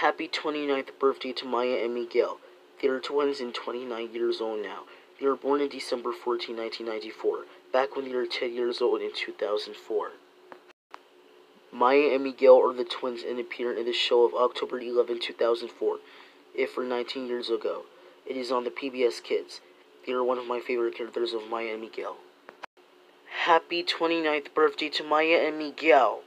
Happy 29th birthday to Maya and Miguel. They are twins and 29 years old now. They were born in December 14, 1994, back when they were 10 years old in 2004. Maya and Miguel are the twins and appeared in the show of October 11, 2004, if for 19 years ago. It is on the PBS Kids. They are one of my favorite characters of Maya and Miguel. Happy 29th birthday to Maya and Miguel.